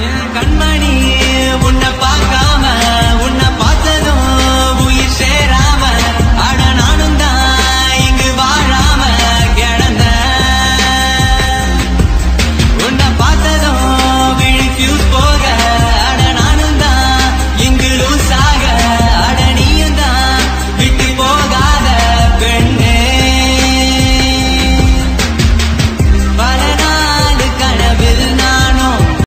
Yeah.